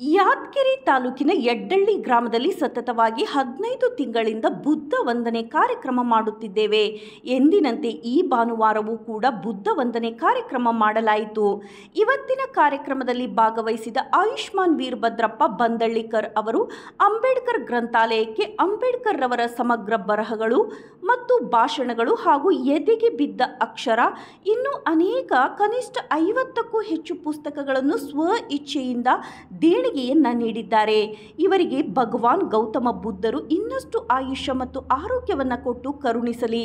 ಯಾದಗಿರಿ ತಾಲೂಕಿನ ಯಡ್ಡಳ್ಳಿ ಗ್ರಾಮದಲ್ಲಿ ಸತತವಾಗಿ ಹದಿನೈದು ತಿಂಗಳಿಂದ ಬುದ್ಧ ವಂದನೆ ಕಾರ್ಯಕ್ರಮ ಮಾಡುತ್ತಿದ್ದೇವೆ. ಎಂದಿನಂತೆ ಈ ಭಾನುವಾರವೂ ಕೂಡ ಬುದ್ಧ ವಂದನೆ ಕಾರ್ಯಕ್ರಮ ಮಾಡಲಾಯಿತು. ಇವತ್ತಿನ ಕಾರ್ಯಕ್ರಮದಲ್ಲಿ ಭಾಗವಹಿಸಿದ ಆಯುಷ್ಮಾನ್ ವೀರಭದ್ರಪ್ಪ ಬಂದಳ್ಳಿಕರ್ ಅವರು ಅಂಬೇಡ್ಕರ್ ಗ್ರಂಥಾಲಯಕ್ಕೆ ಅಂಬೇಡ್ಕರ್ ರವರ ಸಮಗ್ರ ಬರಹಗಳು ಮತ್ತು ಭಾಷಣಗಳು ಹಾಗೂ ಎದೆಗೆ ಬಿದ್ದ ಅಕ್ಷರ, ಇನ್ನೂ ಅನೇಕ ಕನಿಷ್ಠ ಐವತ್ತಕ್ಕೂ ಹೆಚ್ಚು ಪುಸ್ತಕಗಳನ್ನು ಸ್ವ ಇಚ್ಛೆಯಿಂದ ದೇಣಿಗೆಯನ್ನ ನೀಡಿದ್ದಾರೆ. ಇವರಿಗೆ ಭಗವಾನ್ ಗೌತಮ ಬುದ್ಧರು ಇನ್ನಷ್ಟು ಆಯುಷ್ಯ ಮತ್ತು ಆರೋಗ್ಯವನ್ನು ಕೊಟ್ಟು ಕರುಣಿಸಲಿ.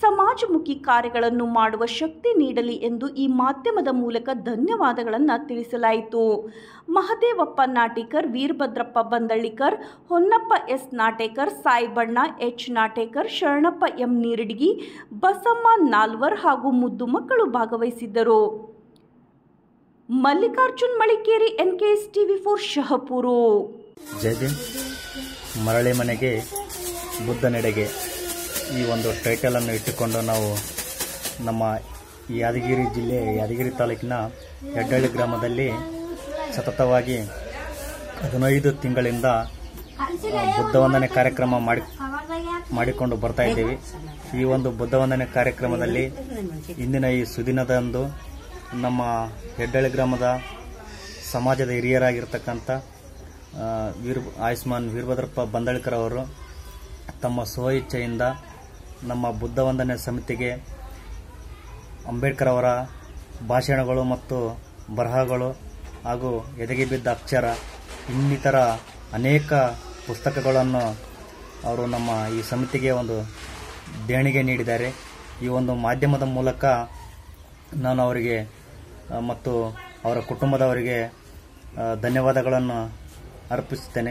ಸಮಾಜಮುಖಿ ಕಾರ್ಯಗಳನ್ನು ಮಾಡುವ ಶಕ್ತಿ ನೀಡಲಿ ಎಂದು ಈ ಮಾಧ್ಯಮದ ಮೂಲಕ ಧನ್ಯವಾದಗಳನ್ನು ತಿಳಿಸಲಾಯಿತು. Mahadevappa Natekar, Veerabhadrappa Bandallikar, Honnappa S Natekar, Saibanna H Natekar, Sharanappa M Neeradigi, Basamma Nalwar ಹಾಗೂ ಮುದ್ದು ಮಕ್ಕಳು ಭಾಗವಹಿಸಿದ್ದರು. Mallikarjun Malikeri N K S TV for Shahapur. ಜೈ ಜಯ ಮರಳಿ ಮನೆಗೆ ಬುದ್ಧನೆಡೆಗೆ ಈ ಒಂದು ಟೈಟಲನ್ನು ಇಟ್ಟುಕೊಂಡು ನಾವು ನಮ್ಮ ಯಾದಗಿರಿ ಜಿಲ್ಲೆ, ಯಾದಗಿರಿ ತಾಲೂಕಿನ ಹೆಡ್ಡಳ್ಳಿ ಗ್ರಾಮದಲ್ಲಿ ಸತತವಾಗಿ ಹದಿನೈದು ತಿಂಗಳಿಂದ ಬುದ್ಧ ವಂದನೆ ಕಾರ್ಯಕ್ರಮ ಮಾಡಿ, ಮಾಡಿಕೊಂಡು ಬರ್ತಾ ಇದ್ದೀವಿ. ಈ ಒಂದು ಬುದ್ಧ ವಂದನೆ ಕಾರ್ಯಕ್ರಮದಲ್ಲಿ ಇಂದಿನ ಈ ಸುದಿನದಂದು ನಮ್ಮ ಹೆಡ್ಡಳ್ಳಿ ಗ್ರಾಮದ ಸಮಾಜದ ಹಿರಿಯರಾಗಿರ್ತಕ್ಕಂಥ ವೀರ್, ಆಯುಷ್ಮಾನ್ ವೀರಭದ್ರಪ್ಪ ಬಂದಳ್ಕರ್ ಅವರು ತಮ್ಮ ಸ್ವ ಇಚ್ಛೆಯಿಂದ ನಮ್ಮ ಬುದ್ಧ ವಂದನೆ ಸಮಿತಿಗೆ ಅಂಬೇಡ್ಕರ್ ಅವರ ಭಾಷಣಗಳು ಮತ್ತು ಬರಹಗಳು ಹಾಗೂ ಎದೆಗೆ ಬಿದ್ದ ಅಕ್ಷರ, ಇನ್ನಿತರ ಅನೇಕ ಪುಸ್ತಕಗಳನ್ನು ಅವರು ನಮ್ಮ ಈ ಸಮಿತಿಗೆ ಒಂದು ದೇಣಿಗೆ ನೀಡಿದ್ದಾರೆ. ಈ ಒಂದು ಮಾಧ್ಯಮದ ಮೂಲಕ ನಾನು ಅವರಿಗೆ ಮತ್ತು ಅವರ ಕುಟುಂಬದವರಿಗೆ ಧನ್ಯವಾದಗಳನ್ನು ಅರ್ಪಿಸುತ್ತೇನೆ.